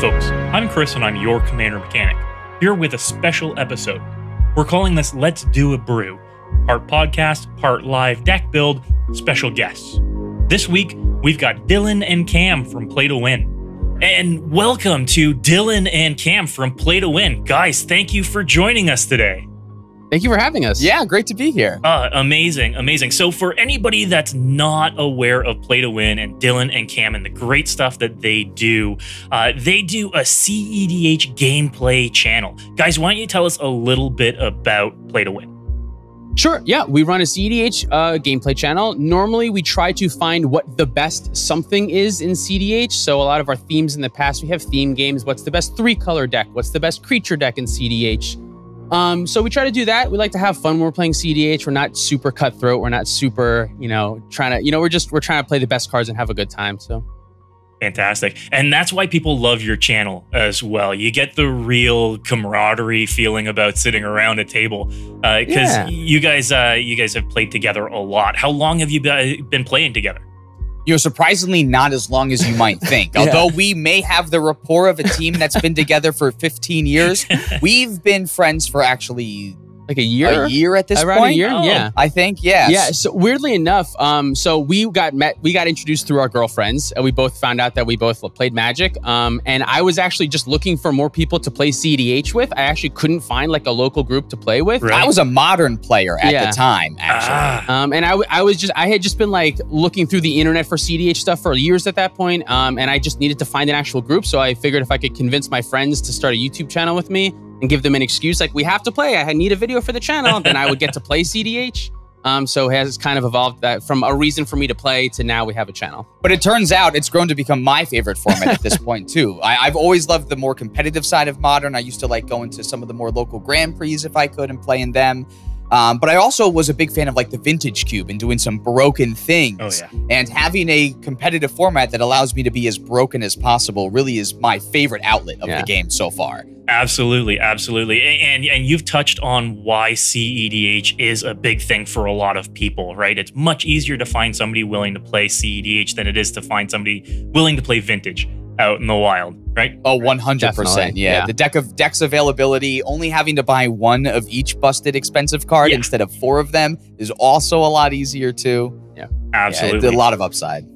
folks, I'm Chris and I'm your Commander Mechanic, here with a special episode. We're calling this Let's Do a Brew, part podcast, part live deck build, special guests. This week, we've got Dylan and Cam from Play to Win. And welcome to Dylan and Cam from Play to Win. Guys, thank you for joining us today. Thank you for having us. Yeah, great to be here. Uh, amazing, amazing. So, for anybody that's not aware of Play to Win and Dylan and Cam and the great stuff that they do, uh, they do a CEDH gameplay channel. Guys, why don't you tell us a little bit about Play to Win? Sure. Yeah, we run a CEDH uh, gameplay channel. Normally, we try to find what the best something is in CEDH. So, a lot of our themes in the past, we have theme games. What's the best three color deck? What's the best creature deck in CEDH? Um, so we try to do that. We like to have fun when we're playing CDH. We're not super cutthroat. We're not super, you know, trying to, you know, we're just we're trying to play the best cards and have a good time. So Fantastic. And that's why people love your channel as well. You get the real camaraderie feeling about sitting around a table because uh, yeah. you guys uh, you guys have played together a lot. How long have you been playing together? You know, surprisingly not as long as you might think. yeah. Although we may have the rapport of a team that's been together for 15 years, we've been friends for actually like a year, a year at this Around point. A year, oh. yeah, I think, yeah, yeah. So weirdly enough, um, so we got met, we got introduced through our girlfriends, and we both found out that we both played Magic. Um, and I was actually just looking for more people to play CDH with. I actually couldn't find like a local group to play with. Right. I was a modern player at yeah. the time, actually. Ah. Um, and I, I was just, I had just been like looking through the internet for CDH stuff for years at that point. Um, and I just needed to find an actual group. So I figured if I could convince my friends to start a YouTube channel with me and give them an excuse like we have to play. I need a video for the channel. then I would get to play CDH. Um, so it has kind of evolved that from a reason for me to play to now we have a channel. But it turns out it's grown to become my favorite format at this point too. I, have always loved the more competitive side of modern. I used to like going to some of the more local Grand Prix if I could and play in them. Um, but I also was a big fan of like the vintage cube and doing some broken things. Oh, yeah. And having a competitive format that allows me to be as broken as possible really is my favorite outlet of yeah. the game so far. Absolutely, absolutely. And, and you've touched on why CEDH is a big thing for a lot of people, right? It's much easier to find somebody willing to play CEDH than it is to find somebody willing to play vintage out in the wild, right? Oh, 100%. Yeah. yeah. The deck of decks availability, only having to buy one of each busted expensive card yeah. instead of four of them is also a lot easier too. Yeah. Absolutely. Yeah, a lot of upside.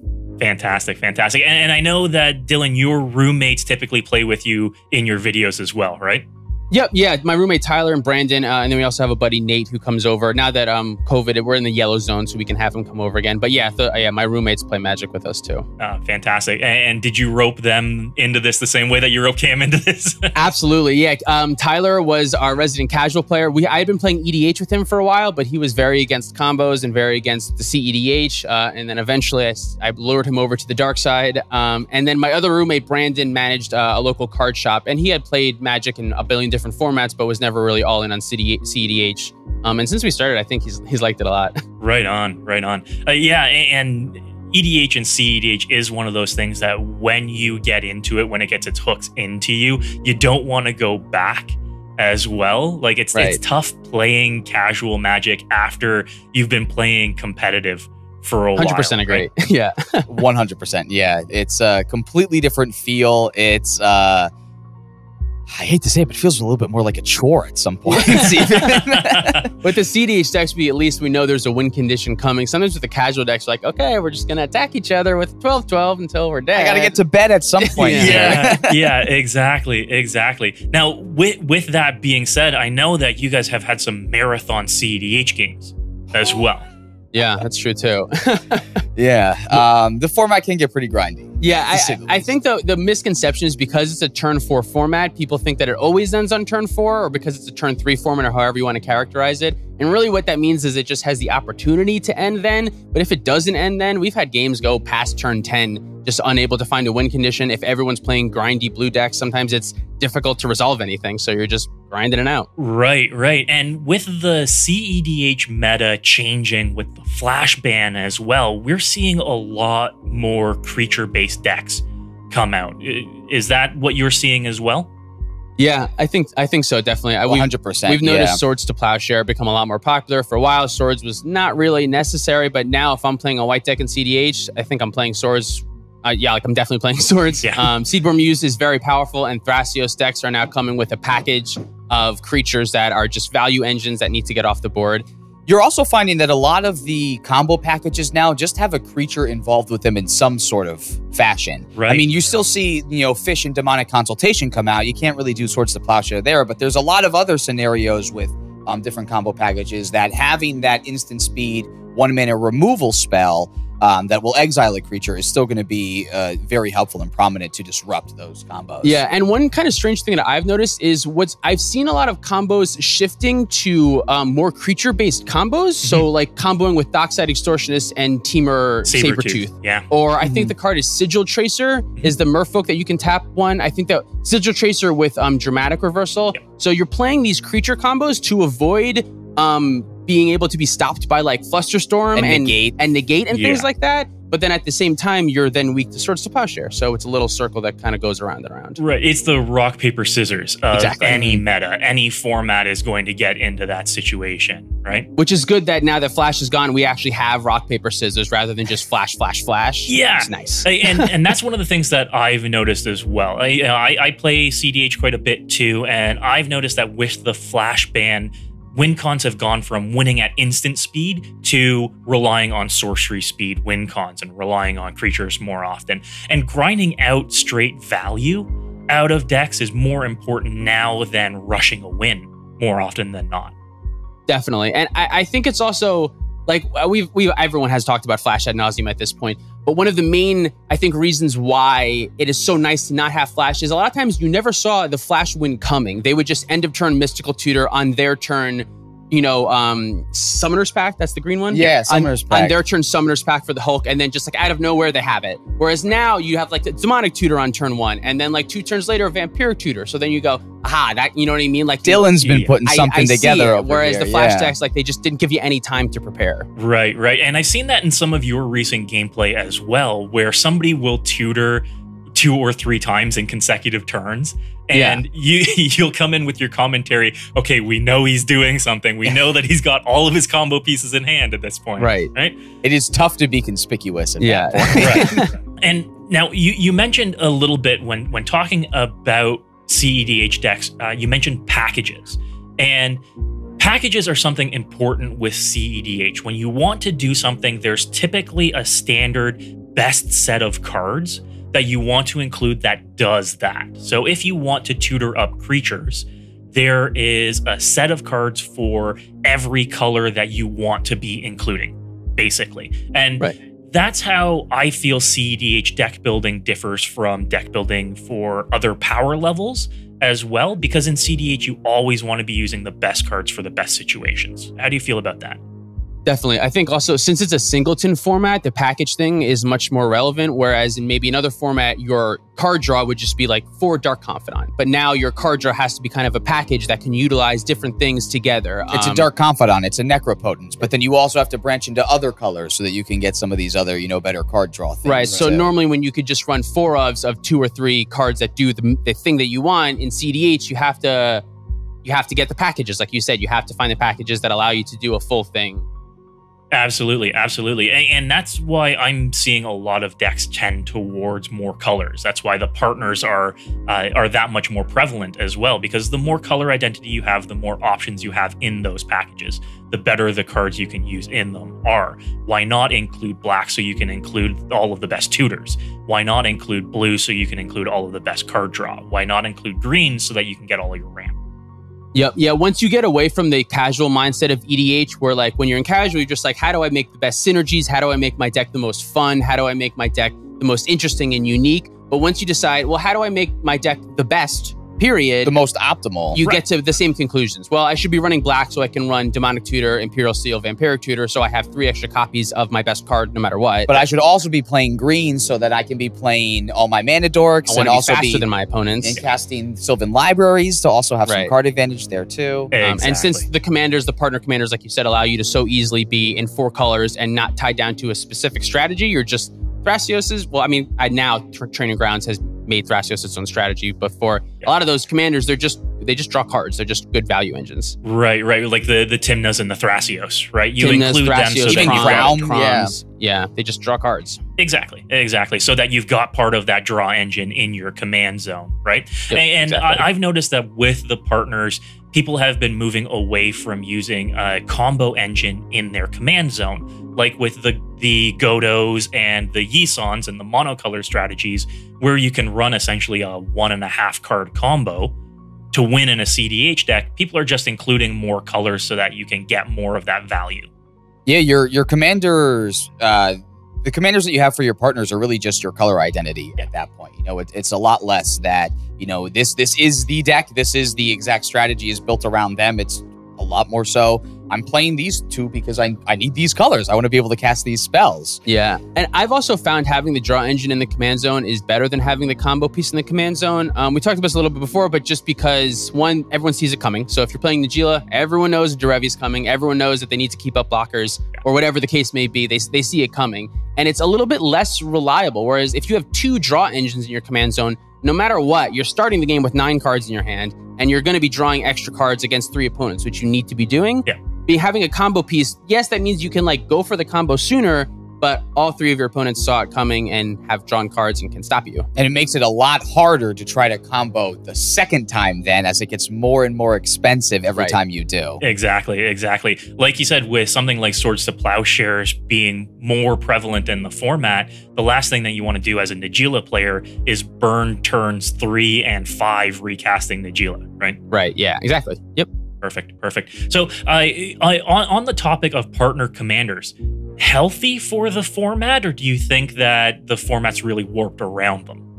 Fantastic, fantastic. And, and I know that Dylan, your roommates typically play with you in your videos as well, right? Yep, yeah. My roommate Tyler and Brandon, uh, and then we also have a buddy Nate who comes over. Now that um COVID, we're in the yellow zone, so we can have him come over again. But yeah, the, yeah, my roommates play Magic with us too. Uh, fantastic. And, and, did you rope them into this the same way that you rope Cam into this? Absolutely, yeah. Um, Tyler was our resident casual player. We I had been playing EDH with him for a while, but he was very against combos and very against the CEDH. Uh, and then eventually, I, I, lured him over to the dark side. Um, and then my other roommate Brandon managed uh, a local card shop, and he had played Magic in a billion different different formats, but was never really all in on CEDH. Um, and since we started, I think he's he's liked it a lot. Right on, right on. Uh, yeah, and EDH and CEDH is one of those things that when you get into it, when it gets its hooks into you, you don't want to go back as well. Like it's right. it's tough playing casual Magic after you've been playing competitive for a 100% while. 100% agree. Right? yeah. 100%. Yeah. It's a completely different feel. It's uh I hate to say it, but it feels a little bit more like a chore at some point. with the CDH decks, we at least we know there's a win condition coming. Sometimes with the casual decks, like, okay, we're just gonna attack each other with 12-12 until we're dead. I gotta get to bed at some point. yeah. yeah, exactly, exactly. Now, with with that being said, I know that you guys have had some marathon CDH games as well. Yeah, that's true too. yeah, um, the format can get pretty grindy. Yeah, I, I, think the the misconception is because it's a turn four format, people think that it always ends on turn four, or because it's a turn three format, or however you want to characterize it. And really, what that means is it just has the opportunity to end then. But if it doesn't end then, we've had games go past turn ten just unable to find a win condition. If everyone's playing grindy blue decks, sometimes it's difficult to resolve anything. So you're just grinding it out. Right, right. And with the CEDH meta changing with the flash ban as well, we're seeing a lot more creature based decks come out. Is that what you're seeing as well? Yeah, I think I think so. Definitely, one hundred percent. We've noticed yeah. swords to plowshare become a lot more popular. For a while, swords was not really necessary, but now if I'm playing a white deck in CDH, I think I'm playing swords uh, yeah, like I'm definitely playing swords. Yeah. Um, Seedborn Muse is very powerful, and Thrasios decks are now coming with a package of creatures that are just value engines that need to get off the board. You're also finding that a lot of the combo packages now just have a creature involved with them in some sort of fashion. Right. I mean, you still see, you know, Fish and Demonic Consultation come out. You can't really do Swords to Plowshare there, but there's a lot of other scenarios with um, different combo packages that having that instant speed, one mana removal spell um, that will exile a creature is still going to be uh, very helpful and prominent to disrupt those combos. Yeah, and one kind of strange thing that I've noticed is what's I've seen a lot of combos shifting to um, more creature-based combos. So like comboing with Dockside Extortionist and Temur Sabertooth. Sabertooth. Yeah. Or I think the card is Sigil Tracer is the Merfolk that you can tap one. I think that Sigil Tracer with um, Dramatic Reversal. Yep. So you're playing these creature combos to avoid um, being able to be stopped by like Flusterstorm And and negate. and negate and Yeah. things like that. But then at the same time, you're then weak to Swords to Plowshare. So it's a little circle that kind of goes around and around. Right. It's the rock, paper, scissors of Exactly. any meta. Any format is going to get into that situation, right? Which is good that now that Flash is gone, we actually have rock, paper, scissors rather than just flash, flash, flash. Yeah. It's nice. And and that's one of the things that I've noticed as well. I, you know, I I play CDH quite a bit too, and I've noticed that with the flash ban, win cons have gone from winning at instant speed to relying on sorcery speed win cons and relying on creatures more often. And grinding out straight value out of decks is more important now than rushing a win more often than not. Definitely. And I, I think it's also like uh, we've we everyone has talked about Flash ad nauseum at this point. But one of the main, I think, reasons why it is so nice to not have Flash is a lot of times you never saw the Flash win coming. They would just end of turn Mystical Tutor on their turn, you know, um Summoner's Pact. That's the green one. Yeah, On- Summoner's On Pact. their turn, Summoner's Pact for the Hulk, and then just like out of nowhere they have it. Whereas now you have like the Demonic Tutor on turn one, and then like two turns later, a Vampiric Tutor. So then you go, aha, that you know what I mean? Like Dylan's been Yeah. putting I- something I see together. it, over whereas here, the flash yeah. decks, like they just didn't give you any time to prepare. Right, right. And I've seen that in some of your recent gameplay as well, where somebody will tutor two or three times in consecutive turns. And you you'll come in with your commentary, okay, we know he's doing something. We know that he's got all of his combo pieces in hand at this point. Right. Right? It is tough to be conspicuous. At Yeah. that point. Right. and now you you mentioned a little bit when when talking about CEDH decks, uh, you mentioned packages. And packages are something important with CEDH. When you want to do something, there's typically a standard best set of cards that you want to include that does that. So if you want to tutor up creatures, there is a set of cards for every color that you want to be including, basically. And Right. that's how I feel CEDH deck building differs from deck building for other power levels as well, because in CDH, you always want to be using the best cards for the best situations. How do you feel about that? Definitely. I think also since it's a singleton format, the package thing is much more relevant. Whereas in maybe another format, your card draw would just be like for Dark Confidant. But now your card draw has to be kind of a package that can utilize different things together. It's Um, a dark confidant. It's a necropotence, but then you also have to branch into other colors so that you can get some of these other, you know, better card draw things. Right. So normally when you could just run four ofs of two or three cards that do the, the thing that you want in CDH, you have to you have to get the packages. Like you said, you have to find the packages that allow you to do a full thing. Absolutely, absolutely. And, and that's why I'm seeing a lot of decks tend towards more colors. That's why the partners are uh, are that much more prevalent as well because the more color identity you have, the more options you have in those packages, the better the cards you can use in them are. Why not include black so you can include all of the best tutors? Why not include blue so you can include all of the best card draw? Why not include green so that you can get all your ramp? Yep. Yeah. Once you get away from the casual mindset of EDH, where like when you're in casual, you're just like, how do I make the best synergies? How do I make my deck the most fun? How do I make my deck the most interesting and unique? But once you decide, well, how do I make my deck the best? Period. the most optimal. you Right. get to the same conclusions. Well, I should be running black so I can run Demonic Tutor, Imperial Seal, Vampiric Tutor, so I have three extra copies of my best card no matter what. but I should also be playing green so that I can be playing all my mana dorks I and be also faster be than my opponents. and casting Sylvan libraries to also have some card advantage there too. Um, and since Exactly. the commanders, the partner commanders, like you said, allow you to so easily be in four colors and not tied down to a specific strategy, you're just Thrasios is, well, I mean, I now Training Grounds has made Thrasios its own strategy, but for a lot of those commanders, they're just they just draw cards. They're just good value engines. Right, right. Like the the Tymnas and the Thrasios, right? You Tymnas, include them so Thrasios, that Even you've Kraum, got, Kraum, yeah. Yeah, they just draw cards. exactly, exactly. So that you've got part of that draw engine in your command zone, right? Yep, and exactly. I, I've noticed that with the partners, people have been moving away from using a combo engine in their command zone, like with the the Godos and the Yisans and the monocolor strategies, where you can run essentially a one and a half card combo to win in a CDH deck. People are just including more colors so that you can get more of that value. Yeah, your your commanders, uh, the commanders that you have for your partners are really just your color identity at that point. You know, it, it's a lot less that you know this this is the deck, this is the exact strategy is built around them. It's a lot more so. I'm playing these two because I I need these colors. I want to be able to cast these spells. Yeah, and I've also found having the draw engine in the command zone is better than having the combo piece in the command zone. Um, we talked about this a little bit before, but just because one, everyone sees it coming. So if you're playing Najeela, everyone knows Derevi's coming. Everyone knows that they need to keep up blockers or whatever the case may be. They they see it coming, and it's a little bit less reliable. Whereas if you have two draw engines in your command zone, no matter what, you're starting the game with nine cards in your hand, and you're going to be drawing extra cards against three opponents, which you need to be doing. Yeah. Be having a combo piece, yes, that means you can like go for the combo sooner, but all three of your opponents saw it coming and have drawn cards and can stop you. And it makes it a lot harder to try to combo the second time then as it gets more and more expensive every Right. time you do. Exactly, exactly. Like you said, with something like Swords to Plowshares being more prevalent in the format, the last thing that you want to do as a Najeela player is burn turns three and five recasting Najeela, right? Right. Yeah. Exactly. Yep. Perfect, perfect. So, I, I on, on the topic of partner commanders, healthy for the format, or do you think that the format's really warped around them?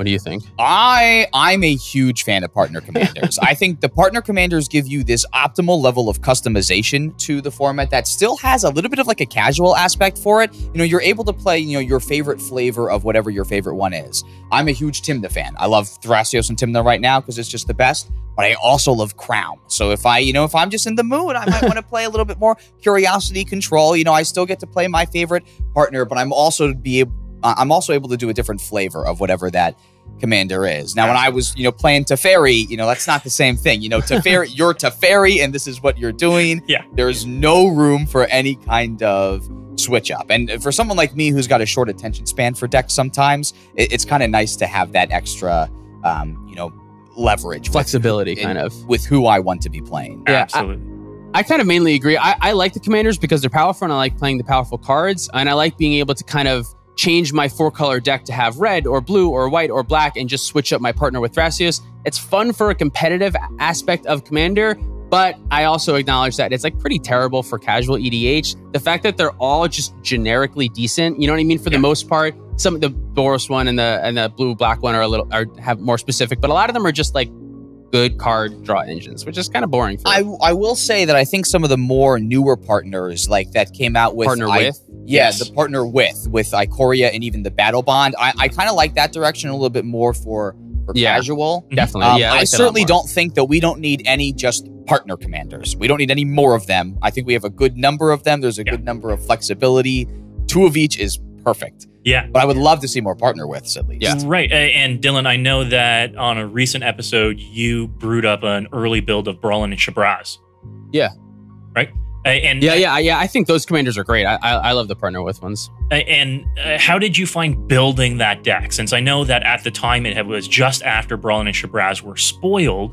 What do you think? I I'm a huge fan of partner commanders. I think the partner commanders give you this optimal level of customization to the format that still has a little bit of like a casual aspect for it. You know, you're able to play, you know, your favorite flavor of whatever your favorite one is. I'm a huge Tymna fan. I love Thrasios and Tymna right now because it's just the best. But I also love Kraum. So if I, you know, if I'm just in the mood, I might want to play a little bit more Curiosity Control. You know, I still get to play my favorite partner, but I'm also be able, uh, I'm also able to do a different flavor of whatever that commander is. Now, when I was, you know, playing Teferi, you know, that's not the same thing. You know, Teferi, you're Teferi, and this is what you're doing. Yeah. There's no room for any kind of switch up. And for someone like me who's got a short attention span for decks, sometimes it, it's kind of nice to have that extra, um, you know, leverage, with- Flexibility, in- kind of. with who I want to be playing. Yeah, I- Absolutely. I kind of mainly agree. I, I like the commanders because they're powerful and I like playing the powerful cards. And I like being able to kind of change my four color deck to have red or blue or white or black and just switch up my partner with Thrasios. It's fun for a competitive aspect of commander, but I also acknowledge that it's like pretty terrible for casual EDH. The fact that they're all just generically decent, you know what I mean? For Yeah. the most part, some of the Boros one and the and the blue black one are a little are have more specific, but a lot of them are just like good card draw engines, which is kind of boring for I, I will say that I think some of the more newer partners like that came out with partner I- with. Yeah, Yes. the partner with with Ikoria and even the battle bond. I, I kind of like that direction a little bit more for for Yeah. casual. Definitely. Um, yeah, I, that certainly don't think that we don't need any just partner commanders. We don't need any more of them. I think we have a good number of them. There's a Yeah. good number of flexibility. Two of each is perfect. Yeah. But I would love to see more partner withs at least. Yeah. Right. And Dylan, I know that on a recent episode, you brewed up an early build of Brallin and Shabraz. Yeah. Right. And Yeah, yeah, yeah. I think those commanders are great. I, I, I love the partner with ones. And uh, how did you find building that deck? Since I know that at the time it was just after Brallin and Shabraz were spoiled.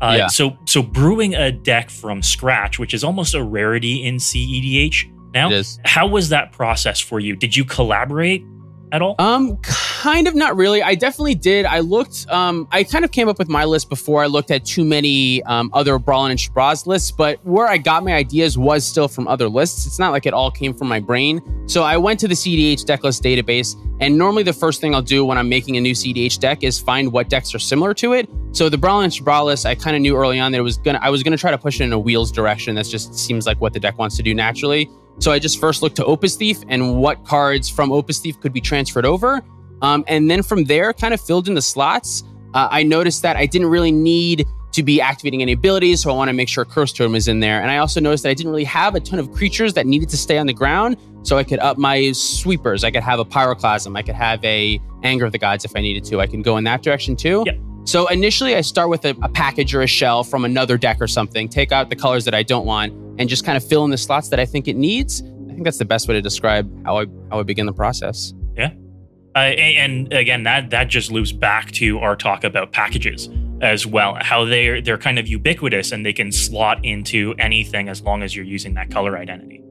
Uh, Yeah. So so brewing a deck from scratch, which is almost a rarity in CEDH now. It is. How was that process for you? Did you collaborate at all? Um, kind of not really. I definitely did. I looked. Um, I kind of came up with my list before I looked at too many um, other Brallin and Shabraz lists. But where I got my ideas was still from other lists. It's not like it all came from my brain. So I went to the CDH deck list database, and normally the first thing I'll do when I'm making a new CDH deck is find what decks are similar to it. So the Brallin and Shabraz list, I kind of knew early on that it was gonna. I was gonna try to push it in a wheels direction. That just seems like what the deck wants to do naturally. So I just first looked to Opus Thief and what cards from Opus Thief could be transferred over. Um, and then from there, kind of filled in the slots. Uh, I noticed that I didn't really need to be activating any abilities, so I want to make sure Curse Totem is in there. And I also noticed that I didn't really have a ton of creatures that needed to stay on the ground, so I could up my sweepers. I could have a Pyroclasm. I could have a Anger of the Gods if I needed to. I can go in that direction too. Yep. So initially, I start with a, a, package or a shell from another deck or something, take out the colors that I don't want, and just kind of fill in the slots that I think it needs. I think that's the best way to describe how I how I begin the process. Yeah, uh, and, again, that that just loops back to our talk about packages as well. How they're they're kind of ubiquitous and they can slot into anything as long as you're using that color identity.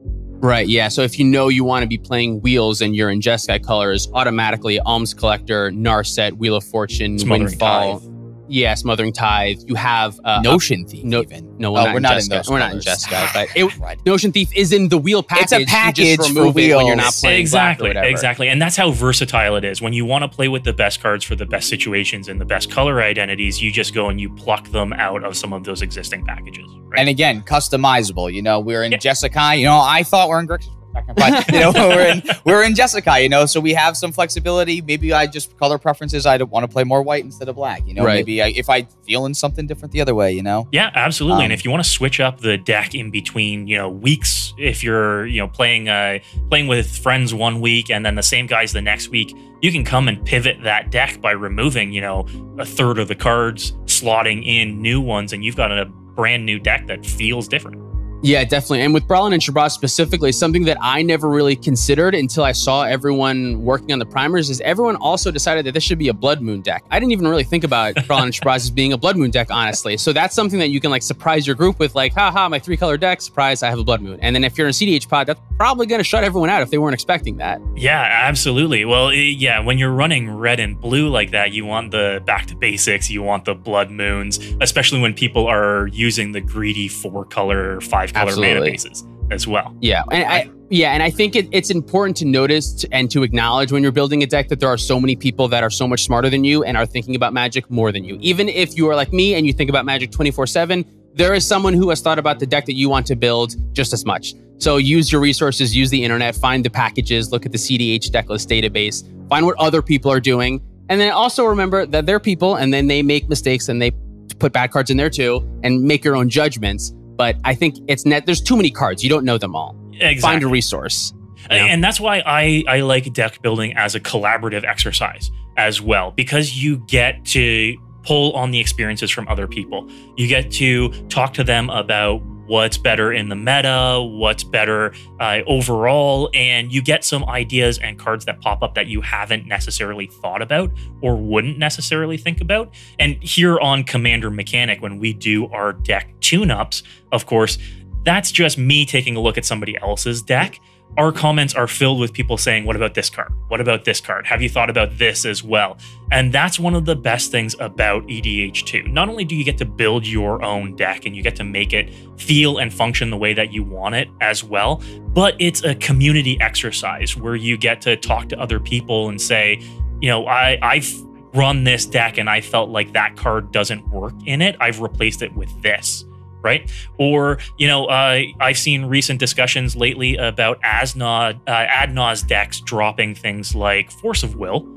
Right. Yeah. So if you know you want to be playing wheels and your in Jeskai colors, automatically Alms Collector, Narset, Wheel of Fortune, Smothering Windfall. Tithe. Yeah, Smothering Tithe. You have uh, Notion Thief. no- even. no, we're, Oh, not, we're in not in Jeskai. those We're not in colors. Jeskai, but it, Right. Notion Thief is in the wheel package. It's a You package just for remove it when you're not playing black or exactly, exactly, and that's how versatile it is. When you want to play with the best cards for the best situations and the best color identities, you just go and you pluck them out of some of those existing packages. Right? And again, customizable. You know, we're in Yeah. Jeskai. You know, I thought we're in Grixis for a second, but you know, we're in we're in Jeskai. You know, so we have some flexibility. Maybe I just color preferences. I want to play more white instead of black. You know, Right. maybe I, if I feeling something different the other way. You know, Yeah, absolutely. Um, and if you want to switch up the deck in between, you know, weeks, if you're, you know, playing uh playing with friends one week and then the same guys the next week, you can come and pivot that deck by removing, you know, a third of the cards, slotting in new ones, and you've got a brand new deck that feels different. Yeah, definitely. And with Brallin and Shabraz specifically, something that I never really considered until I saw everyone working on the primers is everyone also decided that this should be a Blood Moon deck. I didn't even really think about Brallin and Shabraz as being a Blood Moon deck, honestly. So that's something that you can like surprise your group with, like, haha, my three color deck, surprise, I have a Blood Moon. And then if you're in a CDH pod, that's probably going to shut everyone out if they weren't expecting that. Yeah, absolutely. Well, yeah, when you're running red and blue like that, you want the back to basics, you want the blood moons, especially when people are using the greedy four color, five color mana Absolutely. bases as well. Yeah, and I yeah, and I think it, it's important to notice t- and to acknowledge when you're building a deck that there are so many people that are so much smarter than you and are thinking about Magic more than you. Even if you are like me and you think about Magic 24 seven, there is someone who has thought about the deck that you want to build just as much. So use your resources, use the internet, find the packages, look at the CDH decklist database, find what other people are doing, and then also remember that they're people and then they make mistakes and they put bad cards in there too and make your own judgments. But I think it's net. There's too many cards. You don't know them all Exactly. find a resource. know? And that's why I, I like deck building as a collaborative exercise as well, because you get to pull on the experiences from other people. You get to talk to them about what's better in the meta, what's better uh, overall, and you get some ideas and cards that pop up that you haven't necessarily thought about or wouldn't necessarily think about. And here on Commander Mechanic, when we do our deck tune ups, of course, that's just me taking a look at somebody else's deck. Our comments are filled with people saying, What about this card? What about this card? Have you thought about this as well? And that's one of the best things about EDH2. Not only do you get to build your own deck and you get to make it feel and function the way that you want it as well, but it's a community exercise where you get to talk to other people and say, You know, I, I've run this deck and I felt like that card doesn't work in it. I've replaced it with this right? Or you know, uh, I've seen recent discussions lately about Asnod, uh, decks dropping things like Force of Will,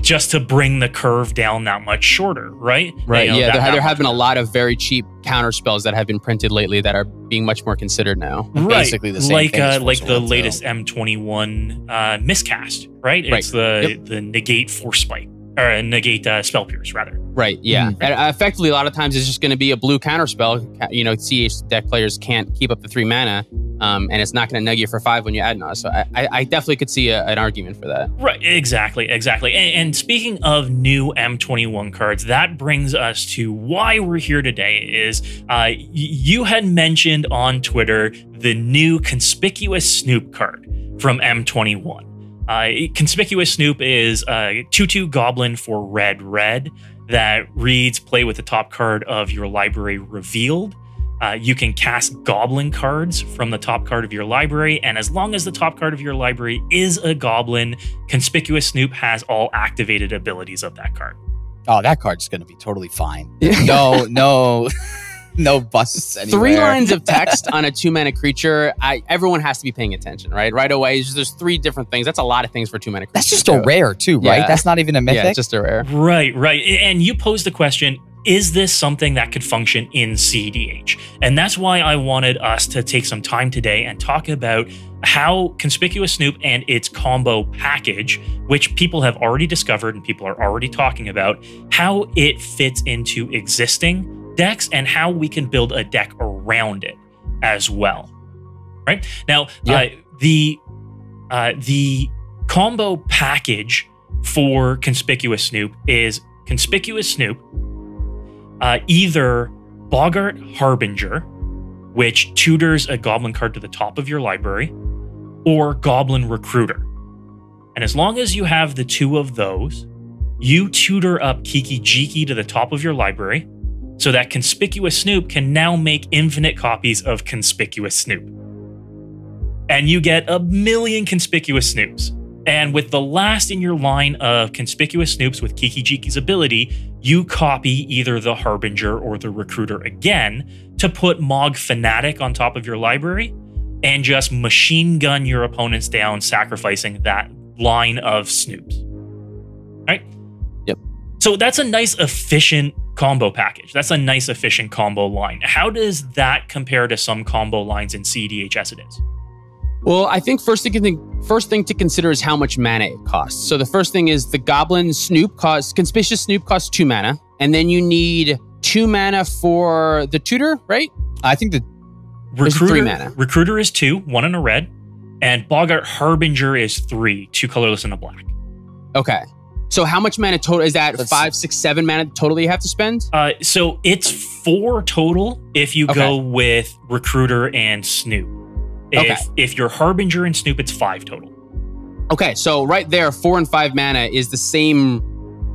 just to bring the curve down that much shorter, right? Right. You know, yeah. that- there, that there have been a lot of very cheap counter spells that have been printed lately that are being much more considered now. Right. Basically the same like thing uh, like the Will, too. latest M21 uh, miscast, right? Right. It's the Yep. the negate force spike or uh, negate uh, spell pierce rather. Right. Yeah. Mhm. And uh, effectively, a lot of times it's just going to be a blue counter spell. You know, CH deck players can't keep up the three mana, um, and it's not going to nug you for five when you add Nas. So I, I, I definitely could see a, an argument for that. Right, exactly, exactly. And, and speaking of new M21 cards, that brings us to why we're here today. Is uh, you had mentioned on Twitter the new conspicuous Snoop card from M21. Uh, conspicuous Snoop is a 2 2 goblin for red red that reads play with the top card of your library revealed. Uh, you can cast goblin cards from the top card of your library, and as long as the top card of your library is a goblin, Conspicuous Snoop has all activated abilities of that card. Oh, that card's going to be totally fine. No, no, no busts anywhere. Three lines of text on a two mana creature. I, everyone has to be paying attention, right? Right away. There's, there's three different things. That's a lot of things for two mana creatures. That's just a rare too, right? Yeah. That's not even a mythic. Yeah, it's just a rare. Right, right. And you posed the question is this something that could function in CDH? And that's why I wanted us to take some time today and talk about how Conspicuous Snoop and its combo package, which people have already discovered and people are already talking about, how it fits into existing decks and how we can build a deck around it as well. Right now, Yeah. uh, the uh, the combo package for Conspicuous Snoop is Conspicuous Snoop, uh, either Boggart Harbinger, which tutors a goblin card to the top of your library, or Goblin Recruiter. And as long as you have the two of those, you tutor up Kiki Jiki to the top of your library so that Conspicuous Snoop can now make infinite copies of Conspicuous Snoop. And you get a million Conspicuous Snoops. And with the last in your line of Conspicuous Snoops with Kiki Jiki's ability, you copy either the Harbinger or the Recruiter again to put Mog Fanatic on top of your library and just machine gun your opponents down, sacrificing that line of Snoops. Right? So that's a nice, efficient combo package. That's a nice, efficient combo line. How does that compare to some combo lines in CDH as it is? Well, I think first thing, first thing to consider is how much mana it costs. So the first thing is the Goblin Snoop costs, Conspicuous Snoop costs two mana, and then you need two mana for the tutor, right? I think the Recruiter, three mana. Recruiter is two, one in a red, and Boggart Harbinger is three, two colorless and a black. Okay. So how much mana total is that? Let's five, six, seven mana total you have to spend? Uh, so it's four total if you go with Recruiter and Snoop. If, Okay. if you're Harbinger and Snoop, it's five total. Okay, so right there, four and five mana is the same.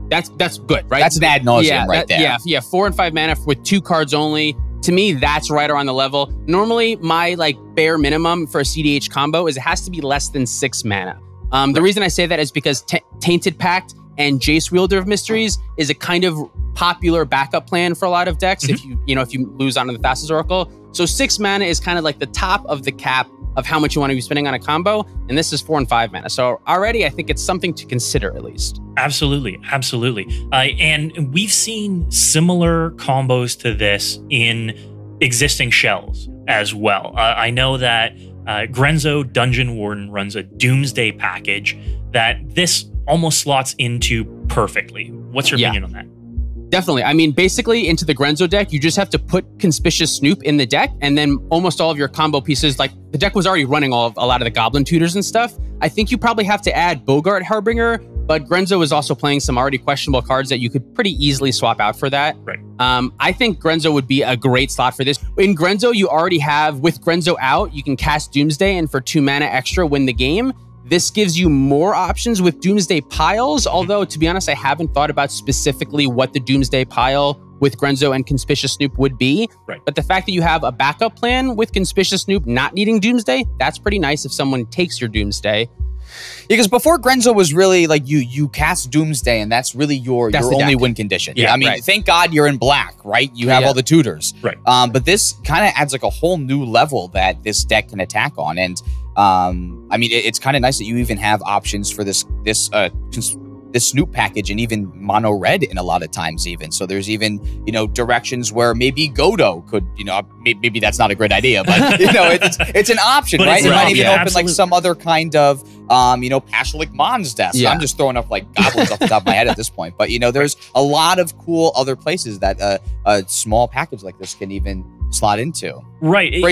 That's that's good, right? that's an ad nauseum yeah, right that- there. Yeah, yeah, four and five mana with two cards only. To me, that's right around the level. Normally, my like bare minimum for a CDH combo is it has to be less than six mana. Um, the reason I say that is because Ta- Tainted Pact and Jace Wielder of Mysteries is a kind of popular backup plan for a lot of decks. If you you know if you lose onto the Thassa's Oracle, so six mana is kind of like the top of the cap of how much you want to be spending on a combo, and this is four and five mana. So already, I think it's something to consider at least. Absolutely, absolutely. Uh, and we've seen similar combos to this in existing shells as well. Uh, I know that uh, Grenzo Dungeon Warden runs a Doomsday package that this almost slots into perfectly. What's your Yeah. opinion on that? Definitely. I mean, basically, into the Grenzo deck, you just have to put Conspicuous Snoop in the deck, and then almost all of your combo pieces, like the deck was already running all of, a lot of the Goblin tutors and stuff. I think you probably have to add Boggart Harbinger, but Grenzo is also playing some already questionable cards that you could pretty easily swap out for that. Right. Um, I think Grenzo would be a great slot for this. In Grenzo, you already have, with Grenzo out, you can cast Doomsday and for two mana extra win the game. This gives you more options with Doomsday piles, although to be honest, I haven't thought about specifically what the Doomsday pile with Grenzo and Conspicuous Snoop would be. Right. But the fact that you have a backup plan with Conspicuous Snoop not needing Doomsday, that's pretty nice if someone takes your Doomsday. Because before Grenzo was really like you you cast Doomsday and that's really your That's your only deck. win condition. Yeah, I mean, right. thank God you're in black, right? You have Yeah. all the tutors. Right. Um, but this kind of adds like a whole new level that this deck can attack on. And um, I mean, it- it's kind of nice that you even have options for this this uh cons- this Snoop package and even mono red in a lot of times even. So there's even you know directions where maybe Godo could you know may- maybe that's not a great idea, but you know it's it's an option, But right? it's It might even yeah, open absolutely. like some other kind of um, you know, Pashalik Mon's desk. Yeah. I'm just throwing up like goblins off the top of my head at this point. But you know, there's a lot of cool other places that uh, a small package like this can even slot into. Right. It-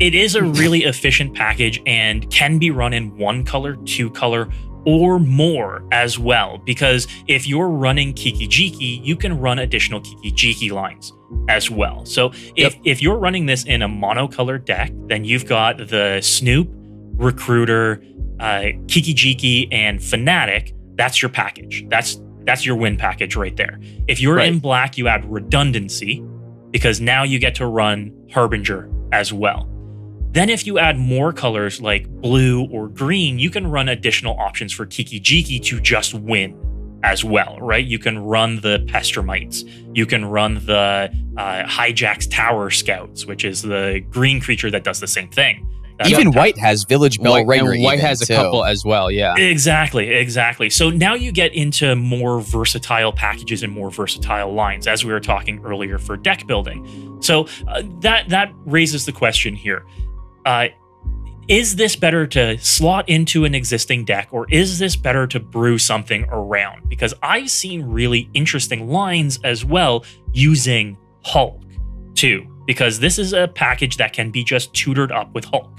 it is a really efficient package and can be run in one color, two color, or more as well. Because if you're running Kiki Jiki, you can run additional Kiki Jiki lines as well. So if, if you're running this in a monocolored deck, then you've got the Snoop, Recruiter, uh, Kiki Jiki, and Fanatic. That's your package. That's that's your win package right there. If you're in black, you add redundancy because now you get to run Harbinger as well. Then, if you add more colors like blue or green, you can run additional options for Kiki Jiki to just win as well, right? You can run the Pestermites. You can run the uh, Hyrax Tower Scouts, which is the green creature that does the same thing That- Even that- White has Village Bell White, Ringer. and White even, has a too. couple as well. Yeah. Exactly, exactly. So now you get into more versatile packages and more versatile lines, as we were talking earlier for deck building. So uh, that that raises the question here: uh, Is this better to slot into an existing deck, or is this better to brew something around? Because I've seen really interesting lines as well using Hulk too, because this is a package that can be just tutored up with Hulk.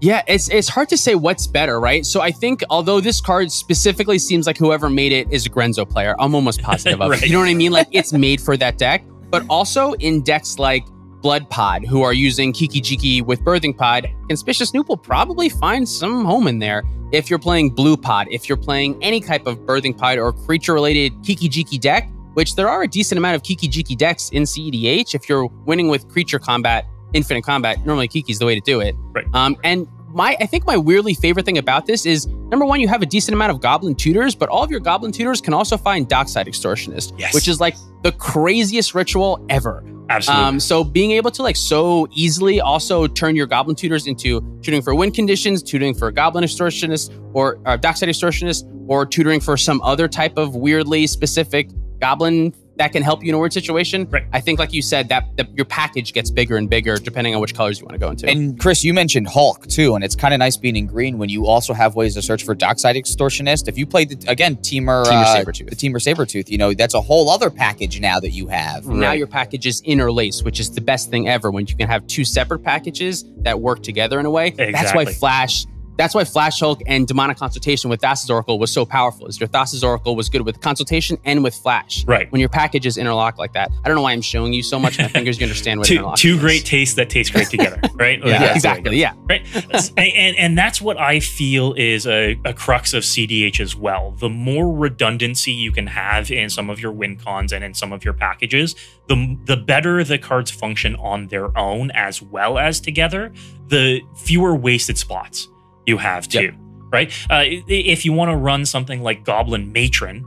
Yeah, it's it's hard to say what's better, right? So I think although this card specifically seems like whoever made it is a Grenzo player, I'm almost positive of Right. it. You know what I mean? Like it's made for that deck. But also in decks like Blood Pod, who are using Kiki Jiki with Birthing Pod, Conspicuous Snoop will probably find some home in there. If you're playing Blue Pod, if you're playing any type of Birthing Pod or creature related Kiki Jiki deck, which there are a decent amount of Kiki Jiki decks in CEDH, if you're winning with creature combat, infinite combat, normally Kiki's the way to do it. Right. Um, and my I think my weirdly favorite thing about this is number one, you have a decent amount of goblin tutors, but all of your goblin tutors can also find Dockside Extortionist, Yes. which is like the craziest ritual ever. Absolutely. Um, so being able to like so easily also turn your goblin tutors into tutoring for win conditions, tutoring for goblin extortionist or uh, dockside extortionist, or tutoring for some other type of weirdly specific goblin that can help you in a weird situation. Right. I think, like you said, that, that your package gets bigger and bigger depending on which colors you want to go into. And Chris, you mentioned Hulk too, and it's kind of nice being in green when you also have ways to search for Dockside Extortionist. If you played the, again Temur, Temur uh, Sabertooth. the Temur Sabertooth, you know that's a whole other package now that you have. Now your package is interlaced, which is the best thing ever when you can have two separate packages that work together in a way. That's why Flash. That's why Flash Hulk and Demonic Consultation with Thassa's Oracle was so powerful. Is your Thassa's Oracle was good with Consultation and with Flash. Right. When your packages interlock like that. I don't know why I'm showing you so much my fingers. You understand what two, interlocking two is. great tastes that taste great together, right? Yeah, That's the way it exactly. Yeah. Right. and, and that's what I feel is a, a crux of CDH as well. The more redundancy you can have in some of your win cons and in some of your packages, the, the better the cards function on their own as well as together, the fewer wasted spots you have too. Yep. Right. Uh, if you want to run something like Goblin Matron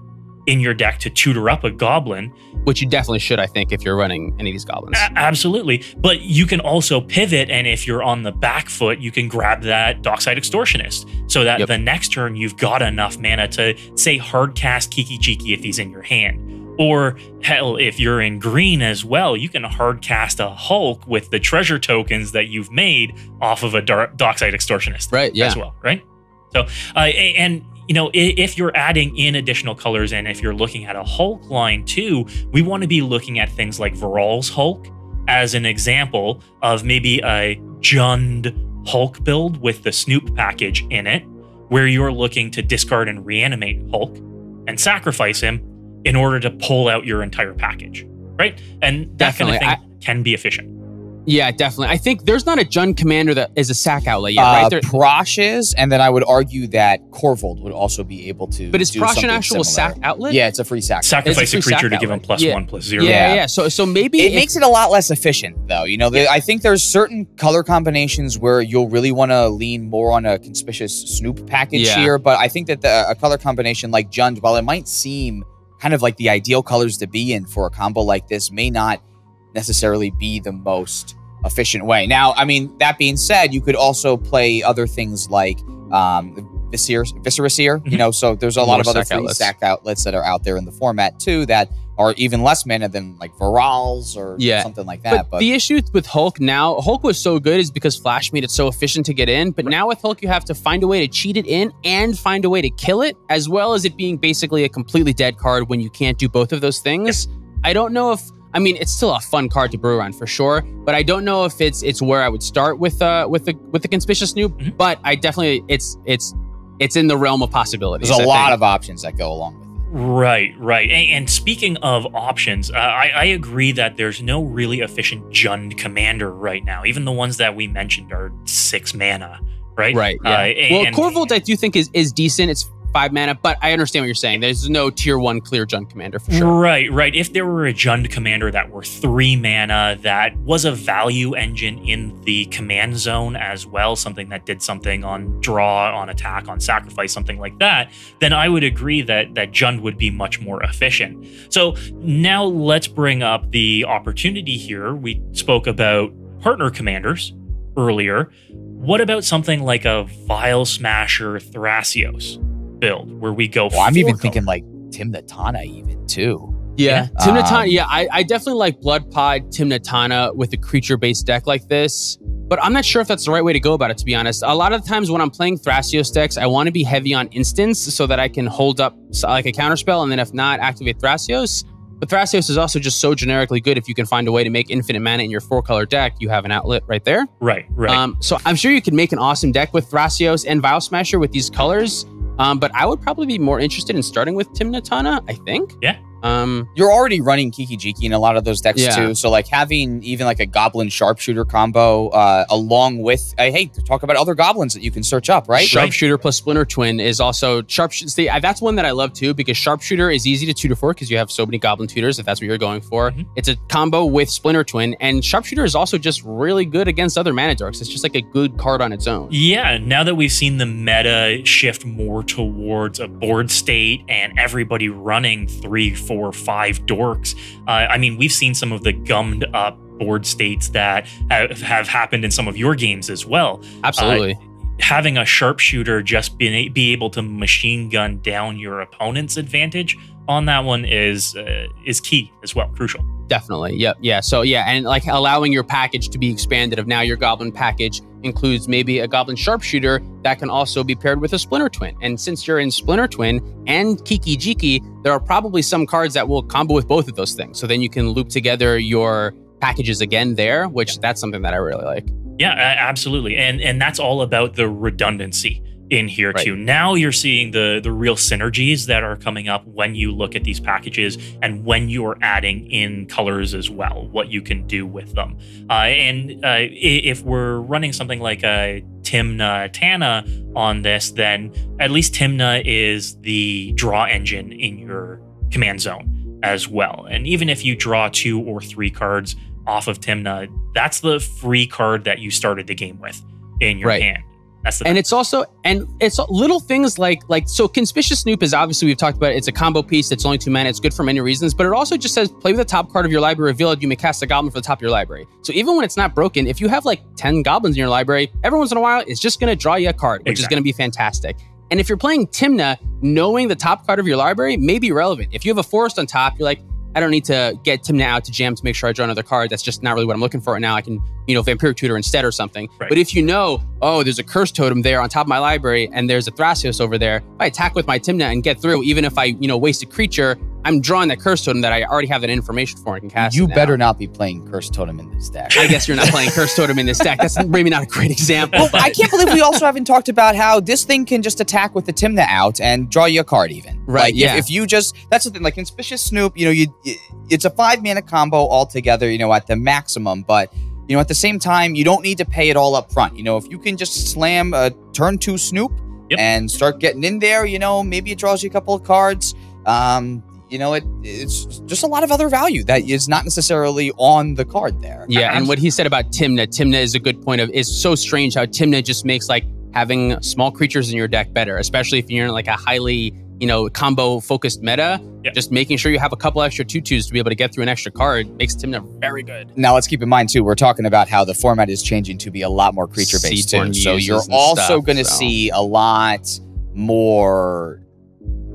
in your deck to tutor up a goblin, Which you definitely should, I think, if you're running any of these goblins. a- absolutely. But you can also pivot, and if you're on the back foot, you can grab that Dockside Extortionist so that Yep. the next turn you've got enough mana to, say, hard cast Kiki Jiki if he's in your hand. Or hell, if you're in green as well, you can hard cast a Hulk with the treasure tokens that you've made off of a Dar- Dockside Extortionist Right, yeah. as well, right? So, uh, and you know, if you're adding in additional colors and if you're looking at a Hulk line too, we want to be looking at things like Viral's Hulk as an example of maybe a Jund Hulk build with the Snoop package in it, where you're looking to discard and reanimate Hulk and sacrifice him in order to pull out your entire package, right? And that Definitely. kind of thing can be efficient. Yeah, definitely. I think there's not a Jund commander that is a sack outlet yet, uh, right? There, Prosh is, and then I would argue that Korvold would also be able to. but is do Prosh an something actual similar. sack outlet? Yeah, it's a free sack. Sacrifice a free creature sack to give him plus Yeah. one, plus zero. Yeah, yeah. Yeah. So, so maybe it if- makes it a lot less efficient though you know the, i think there's certain color combinations where you'll really want to lean more on a conspicuous snoop package Yeah. here but i think that the, a color combination like jund while it might seem kind of like the ideal colors to be in for a combo like this may not necessarily be the most efficient way. Now i mean that being said you could also play other things like um Viscera, Visceraseer, you Mhm. know, so there's a lot More of other free outlets. sack outlets that are out there in the format too that are even less mana than like Virals or Yeah. something like that. But, the issue with Hulk now, Hulk was so good is because Flash made it so efficient to get in. But now with Hulk, you have to find a way to cheat it in and find a way to kill it, as well as it being basically a completely dead card when you can't do both of those things. I don't know if I mean it's still a fun card to brew around for sure, but I don't know if it's it's where I would start with uh with the with the conspicuous snoop. Mhm. But I definitely it's it's it's in the realm of possibilities. There's a I lot think. of options that go along with it. Right, right. And, and speaking of options, uh, I, I agree that there's no really efficient Jund commander right now. Even the ones that we mentioned are six mana, right? Right. Uh, Yeah. well, and- Korvold I do think is is decent. It's five mana, but I understand what you're saying. There's no tier one clear Jund commander for sure. Right, right. If there were a Jund commander that were three mana, that was a value engine in the command zone as well, something that did something on draw, on attack, on sacrifice, something like that, then I would agree that that Jund would be much more efficient. So now let's bring up the opportunity here. We spoke about partner commanders earlier. what about something like a Vial Smasher Thrasios build where we go? Well, I'm even four thinking like Tymna Tana even too. Yeah, Tim Um, Natana. Yeah, I, I definitely like Blood Pod Tymna Tana with a creature based deck like this. But I'm not sure if that's the right way to go about it, to be honest. A lot of the times when I'm playing Thrasios decks, I want to be heavy on instants so that I can hold up like a counterspell, and then if not, activate Thrasios. But Thrasios is also just so generically good if you can find a way to make infinite mana in your four color deck. You have an outlet right there. right, right. Um, so I'm sure you could make an awesome deck with Thrasios and Vial Smasher with these colors. Um, but I would probably be more interested in starting with Tymna Tana, I think. Yeah. Um, You're already running Kiki Jiki in a lot of those decks Yeah. too. So like having even like a Goblin Sharpshooter combo uh, along with uh, hey, talk about other goblins that you can search up, right? Sharpshooter plus Splinter Twin is also sharpshooter. That's one that I love too because Sharpshooter is easy to tutor for because you have so many Goblin tutors if that's what you're going for. Mhm. It's a combo with Splinter Twin, and Sharpshooter is also just really good against other mana dorks. It's just like a good card on its own. Yeah, now that we've seen the meta shift more towards a board state and everybody running three, four, five dorks, uh, I mean, we've seen some of the gummed up board states that have, have happened in some of your games as well. Absolutely. Having a sharpshooter just be, be able to machine gun down your opponent's advantage on that one is uh, is key as well, crucial. Definitely. Yep. Yeah. So yeah, and like allowing your package to be expanded of now your goblin package includes maybe a goblin sharpshooter that can also be paired with a splinter twin. And since you're in splinter twin and Kiki Jiki, there are probably some cards that will combo with both of those things. So then you can loop together your packages again there, which that's something that I really like. Yeah, absolutely. And and that's all about the redundancy in here Right. too. Now you're seeing the the real synergies that are coming up when you look at these packages and when you're adding in colors as well, what you can do with them. Uh, and uh, if we're running something like a Tymna Tana on this, then at least Tymna is the draw engine in your command zone as well. And even if you draw two or three cards off of Tymna, that's the free card that you started the game with in your Right. hand. That's the and it's also and it's little things like like so conspicuous snoop is obviously we've talked about it. it's a combo piece it's only two mana it's good for many reasons but it also just says play with the top card of your library revealed you may cast a goblin for the top of your library. So even when it's not broken if you have like 10 goblins in your library every once in a while it's just going to draw you a card which is going to be fantastic. And if you're playing tymna knowing the top card of your library may be relevant. If you have a forest on top you're like I don't need to get Tymna out to jam to make sure I draw another card. That's just not really what I'm looking for right now. I can, you know, Vampiric Tutor instead or something. Right. But if you know, oh, there's a Curse Totem there on top of my library and there's a Thrasios over there, if I attack with my Tymna and get through, even if I, you know, waste a creature, I'm drawing that Curse Totem that I already have that information for and can cast. you it better not be playing Curse Totem in this deck. I guess you're not playing Curse Totem in this deck. That's maybe not a great example. Well, but- I can't believe we also haven't talked about how this thing can just attack with the Tymna out and draw you a card even. Right, Like, if- yeah. If, you just that's the thing. Like Conspicuous Snoop, you know, you it's a five mana combo altogether. You know, at the maximum, but you know, at the same time, you don't need to pay it all up front. You know, if you can just slam a turn two Snoop Yep. and start getting in there, you know, maybe it draws you a couple of cards. Um, you know, it, it's just a lot of other value that is not necessarily on the card there. Yeah, and what he said about Tymna, Tymna is a good point of it's so strange how Tymna just makes like having small creatures in your deck better, especially if you're in like a highly, you know, combo focused meta. Yeah. Just making sure you have a couple extra tutus to be able to get through an extra card makes Tymna very good. Now let's keep in mind too, we're talking about how the format is changing to be a lot more creature based too. So you're also stuff, going to so. see a lot more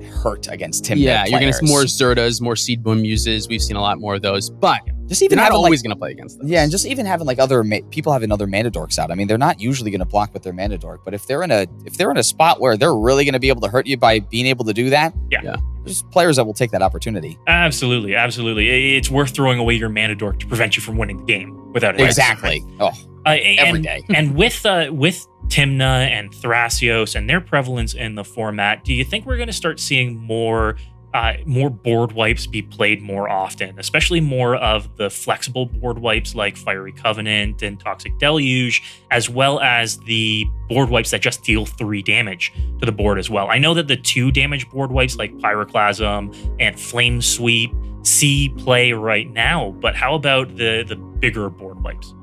hurt against Tim. yeah, you're gonna see more Zirdas, more Seedborn Muses. We've seen a lot more of those, but just you're even not having always like, gonna play against them. yeah, and just even having like other ma- people having other mana dorks out. I mean, they're not usually going to block with their mana dork, but if they're in a if they're in a spot where they're really going to be able to hurt you by being able to do that, Yeah. Yeah. there's players that will take that opportunity. Absolutely, absolutely. It's worth throwing away your mana dork to prevent you from winning the game without a doubt. Exactly. Oh, Uh, and, every day. and with uh, with Tymna and Thrasios and their prevalence in the format, do you think we're going to start seeing more uh, more board wipes be played more often, especially more of the flexible board wipes like Fiery Confluence and Toxic Deluge, as well as the board wipes that just deal three damage to the board as well? I know that the two damage board wipes like Pyroclasm and Flame Sweep see play right now, but how about the the bigger board wipes?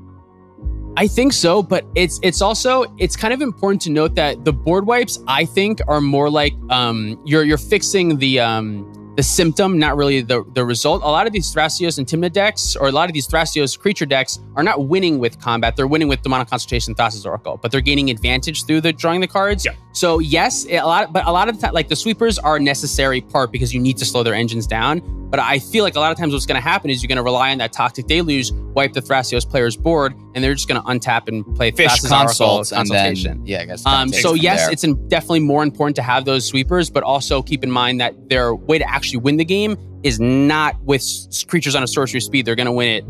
I think so, but it's it's also it's kind of important to note that the board wipes I think are more like um you're you're fixing the um the symptom, not really the, the result. A lot of these Thrasios and Tymna decks, or a lot of these Thrasios creature decks, are not winning with combat. They're winning with Demonic Consultation, Thassa's Oracle, but they're gaining advantage through the drawing the cards. Yeah. So yes, a lot, but a lot of the time, like the sweepers are a necessary part because you need to slow their engines down. But I feel like a lot of times what's going to happen is you're going to rely on that Toxic Deluge, wipe the Thrasios player's board, and they're just going to untap and play Fish consults and consultation. then yeah, I guess. Um, so yes, there. it's in, definitely more important to have those sweepers, but also keep in mind that their way to actually win the game is not with creatures on a sorcery speed. They're going to win it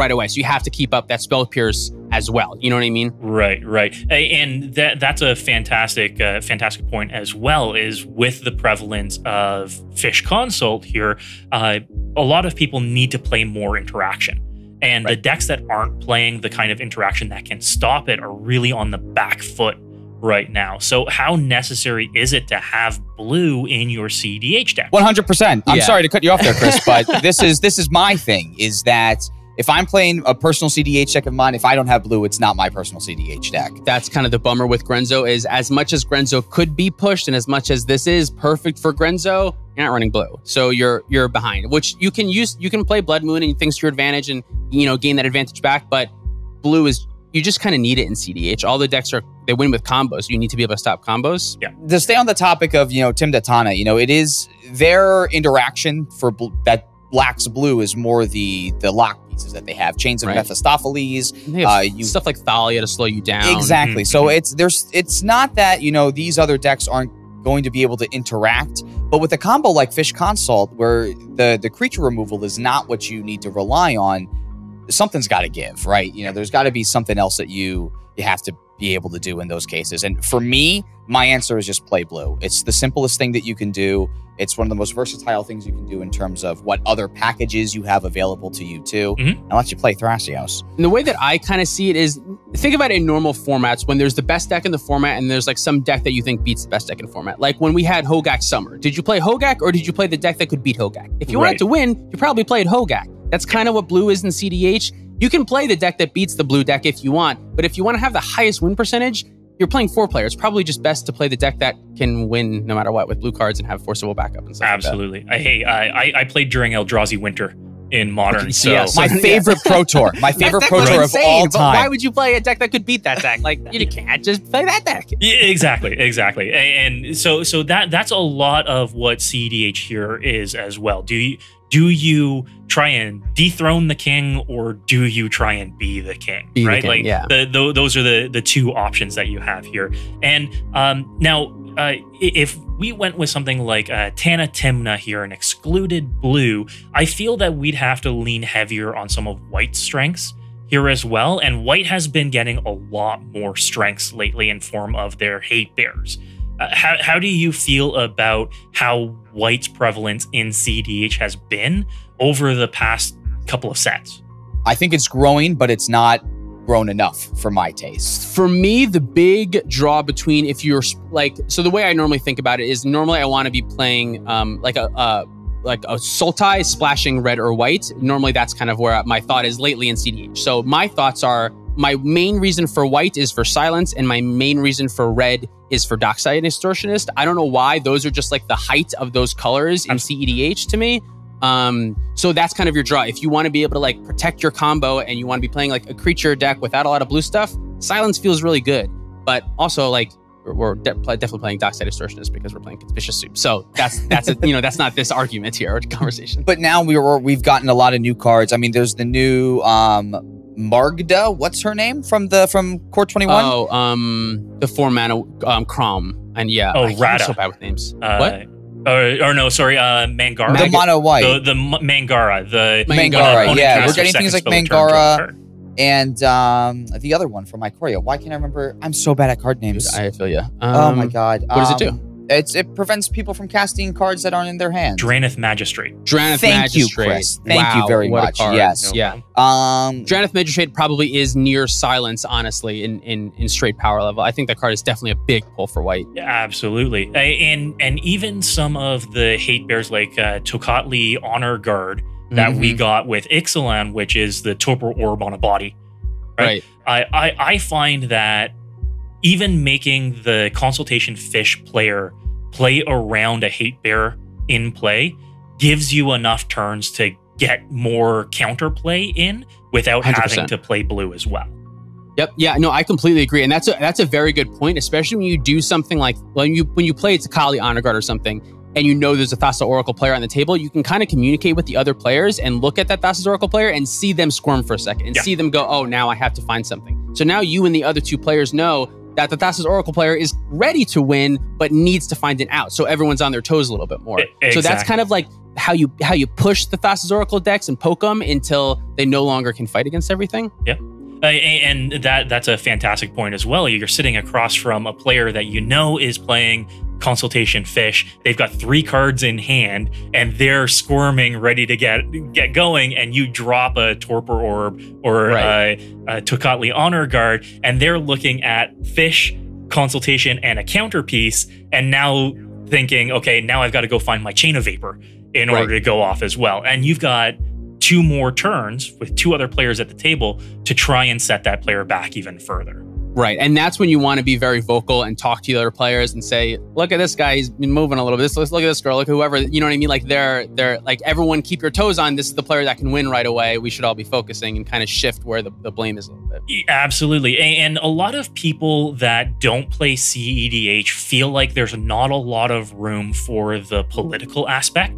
right away. So you have to keep up that spell pierce as well. You know what I mean? Right, right, and that that's a fantastic, uh, fantastic point as well. Is with the prevalence of Fish Consult here, uh, a lot of people need to play more interaction, and the decks that aren't playing the kind of interaction that can stop it are really on the back foot right now. So, how necessary is it to have blue in your CDH deck? One hundred percent. I'm Yeah. sorry to cut you off there, Chris, but this is this is my thing. Is that if I'm playing a personal CDH deck of mine, if I don't have blue, it's not my personal CDH deck. That's kind of the bummer with Grenzo is as much as Grenzo could be pushed and as much as this is perfect for Grenzo, you're not running blue. So you're you're behind, which you can use you can play Blood Moon and things to your advantage and you know gain that advantage back, but blue is you just kind of need it in CDH. All the decks are they win with combos. You need to be able to stop combos. Yeah. To stay on the topic of you know Tymna Tana, you know it is their interaction for bl- that lacks blue is more the the lock pieces that they have chains of Right. Mephistopheles, Uh, you- stuff like Thalia to slow you down. Exactly. Mhm. So it's there's it's not that you know these other decks aren't going to be able to interact, but with a combo like Fish Consult, where the the creature removal is not what you need to rely on, something's got to give, right? You know, there's got to be something else that you you have to be able to do in those cases. And for me, my answer is just play blue. It's the simplest thing that you can do. It's one of the most versatile things you can do in terms of what other packages you have available to you too, Mhm. and let you play Thrasios. And the way that I kind of see it is think about it in normal formats when there's the best deck in the format and there's like some deck that you think beats the best deck in the format. Like when we had Hogak Summer. Did you play Hogak or did you play the deck that could beat Hogak? If you Right. wanted to win, you probably played Hogak. That's kind of what blue is in CDH. You can play the deck that beats the blue deck if you want, but if you want to have the highest win percentage, you're playing four players. It's probably just best to play the deck that can win no matter what with blue cards and have forcible backup and stuff. like that. Absolutely. I hey, I, I I played during Eldrazi Winter in Modern, so Yeah, so- My favorite Pro Tour, my favorite Pro Tour was of insane, all but Why would you play a deck that could beat that deck? Like you can't just play that deck. Yeah, exactly, exactly. And so so that that's a lot of what CDH here is as well. Do you do you try and dethrone the king or do you try and be the king? Be the right? king, like yeah. the, tho- those are the the two options that you have here. And um now uh, if we went with something like uh, Tana Tymna here, an excluded blue, I feel that we'd have to lean heavier on some of White's strengths here as well. And White has been getting a lot more strengths lately in form of their hate bears. Uh, how, how do you feel about how White's prevalence in CDH has been over the past couple of sets? I think it's growing, but it's not grown enough for my taste. For me, the big draw between if you're like, so the way I normally think about it is normally I want to be playing um, like a, a like a Sultai splashing red or white. Normally that's kind of where my thought is lately in CDH. So my thoughts are my main reason for white is for silence, and my main reason for red is for Dockside and Extortionist. I don't know why those are just like the height of those colors in CEDH to me. Um, so that's kind of your draw. If you want to be able to like protect your combo and you want to be playing like a creature deck without a lot of blue stuff, silence feels really good. But also like we're, we're de- pl- definitely playing Dockside Extortionist because we're playing Conspicuous Soup. So that's that's a, you know that's not this argument here or conversation. But now we were we've gotten a lot of new cards. I mean, there's the new um Margda. What's her name from the from Core 21? Oh, um, the four mana um Crom and yeah. Oh, I- I'm Rada. so bad with names. Uh, what? Or, or no, sorry, uh, Mangara. the mono white. the, the Mangara, the Mangara, when an opponent yeah, we're getting things like spell, return to Mangara. A card. and um the other one from Ikoria. Why can't I remember? I'm so bad at card names. I feel you. oh my Um, god. what does it do? It's it prevents people from casting cards that aren't in their hand. Drannith Magistrate. Drannith Thank you, Chris. Thank you very what a much. card. Yes. Yeah. Um Drannith Magistrate probably is near silence, honestly, in, in in straight power level. I think that card is definitely a big pull for white. Yeah, Absolutely. A- And and even some of the hate bears like uh, Tocatli Honor Guard that we Mhm. got with Ixalan, which is the Torpor Orb on a body. right. I, I, I find that even making the consultation fish player play around a hate bear in play gives you enough turns to get more counterplay in without having 100%. to play blue as well. Yep. Yeah. No, I completely agree, and that's a that's a very good point, especially when you do something like when you when you play Tocatli Honor Guard or something, and you know there's a Thassa Oracle player on the table. You can kind of communicate with the other players and look at that Thassa's Oracle player and see them squirm for a second and Yeah. see them go, oh, now I have to find something. So now you and the other two players know that the Thassa's Oracle player is ready to win, but needs to find an out. So everyone's on their toes a little bit more. E- So that's kind of like how you how you push the Thassa's Oracle decks and poke them until they no longer can fight against everything. Uh, and that that's a fantastic point as well. You're sitting across from a player that you know is playing consultation fish. They've got three cards in hand and they're squirming, ready to get get going. And you drop a torpor orb or Right. uh, a Tocatli honor guard, and they're looking at fish, consultation, and a counterpiece, and now thinking, okay, now I've got to go find my chain of vapor in order to go off as well. And you've got two more turns with two other players at the table to try and set that player back even further. Right. And that's when you want to be very vocal and talk to the other players and say, look at this guy, he's been moving a little bit. This let's look at this girl, look at whoever, you know what I mean? Like they're they're like everyone keep your toes on. This is the player that can win right away. We should all be focusing and kind of shift where the, the blame is a little bit. Absolutely. And a lot of people that don't play CEDH feel like there's not a lot of room for the political aspect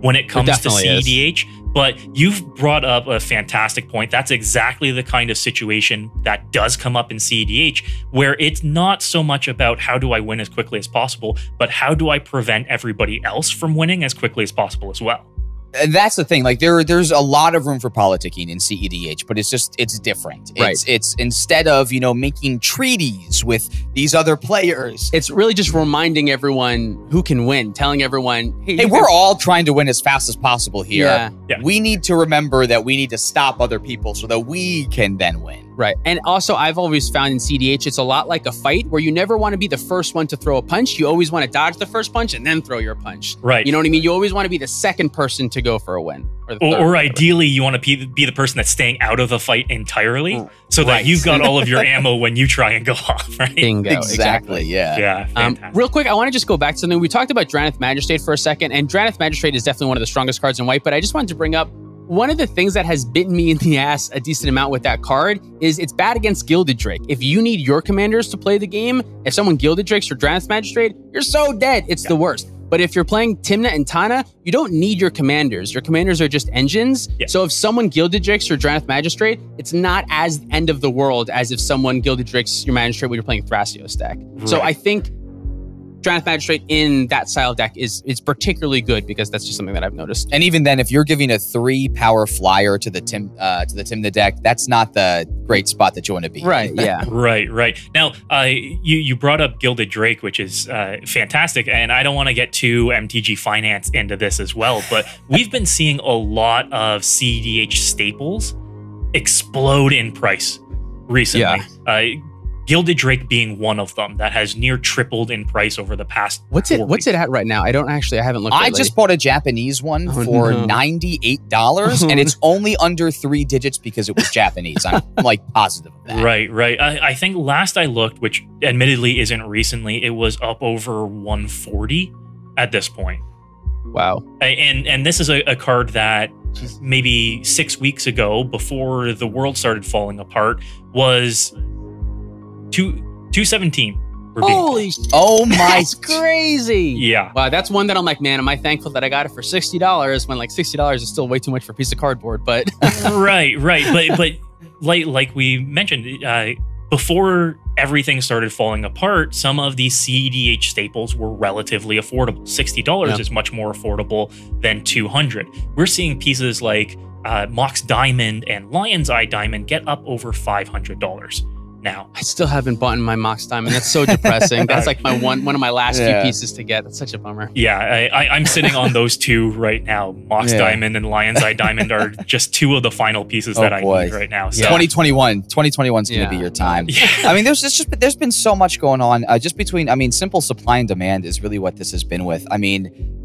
when it comes to CEDH. is. But you've brought up a fantastic point. That's exactly the kind of situation that does come up in CEDH, where it's not so much about how do I win as quickly as possible, but how do I prevent everybody else from winning as quickly as possible as well. And that's the thing. Like there, there's a lot of room for politicking in CEDH, but it's just it's different. It's Right. it's instead of you know making treaties with these other players. It's really just reminding everyone who can win, telling everyone, hey, Hey, we're can- all trying to win as fast as possible here. Yeah. Yeah. We need to remember that we need to stop other people so that we can then win. Right. And also, I've always found in CDH, it's a lot like a fight where you never want to be the first one to throw a punch. You always want to dodge the first punch and then throw your punch. Right. You know what I mean? You always want to be the second person to go for a win. Or, the or, or ideally, you want to be, be the person that's staying out of the fight entirely, Mm, so that you've got all of your ammo when you try and go off. Right? Bingo. exactly. Yeah. Yeah. Um, real quick, I want to just go back to something. We talked about Drannith Magistrate for a second, and Drannith Magistrate is definitely one of the strongest cards in white, but I just wanted to bring up one of the things that has bitten me in the ass a decent amount with that card is it's bad against Gilded Drake. If you need your commanders to play the game, if someone Gilded Drakes your Drannith Magistrate, you're so dead. It's the worst. But if you're playing Tymna and Tana, you don't need your commanders. Your commanders are just engines. Yeah. So if someone Gilded Drakes your Drannith Magistrate, it's not as end of the world as if someone Gilded Drakes your Magistrate when you're playing Thrasios deck. So I think Drannith Magistrate in that style deck is is particularly good because that's just something that I've noticed. And even then, if you're giving a three power flyer to the Tim uh, to the Tim the deck, that's not the great spot that you want to be. Right. Yeah. Right, right. Now, uh, you you brought up Gilded Drake, which is uh, fantastic, and I don't want to get too MTG Finance into this as well, but we've been seeing a lot of CDH staples explode in price recently. Yeah. Uh, Gilded Drake being one of them that has near tripled in price over the past. What's it? four What's weeks. it at right now? I don't actually. I haven't looked. At I lately. just bought a Japanese one Oh, for no. ninety eight dollars, and it's only under three digits because it was Japanese. I'm like positive of that. Right, right. I, I think last I looked, which admittedly isn't recently, it was up over 140 at this point. wow. And and this is a, a card that maybe six weeks ago, before the world started falling apart, was two two seventeen. We're being told. Holy, sh- Oh my! that's crazy. yeah, Wow, that's one that I'm like, man, am I thankful that I got it for sixty dollars when like sixty dollars is still way too much for a piece of cardboard? But right, right. But but like like we mentioned, uh, before everything started falling apart, some of these CEDH staples were relatively affordable. Sixty dollars Yeah. is much more affordable than two hundred. We're seeing pieces like uh, Mox Diamond and Lion's Eye Diamond get up over five hundred dollars now. I still haven't bought in my Mox Diamond. That's so depressing. That's like my one one of my last Yeah. few pieces to get. That's such a bummer. Yeah, I, I, I'm sitting on those two right now. Mox Yeah. Diamond and Lion's Eye Diamond are just two of the final pieces Oh, that I boy. need right now. So, 2021 2021 is going to be your time. yeah. I mean, there's just there's been so much going on. Uh, just between, I mean, simple supply and demand is really what this has been with. I mean,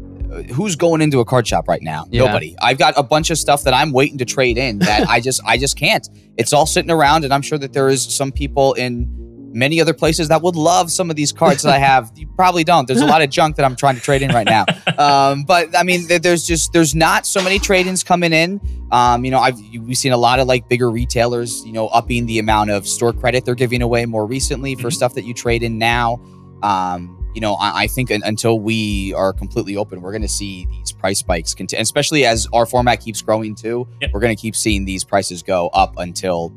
who's going into a card shop right now? Yeah. Nobody. I've got a bunch of stuff that I'm waiting to trade in that I just I just can't. It's all sitting around, and I'm sure that there is some people in many other places that would love some of these cards that I have. You probably don't. There's a lot of junk that I'm trying to trade in right now. Um, but I mean, there's just there's not so many trade-ins coming in. Um, you know, I've we've seen a lot of like bigger retailers, you know, upping the amount of store credit they're giving away more recently for Mhm. stuff that you trade in now. Um, you know, I, I think until we are completely open, we're going to see these price spikes continue, especially as our format keeps growing too. Yep. We're going to keep seeing these prices go up until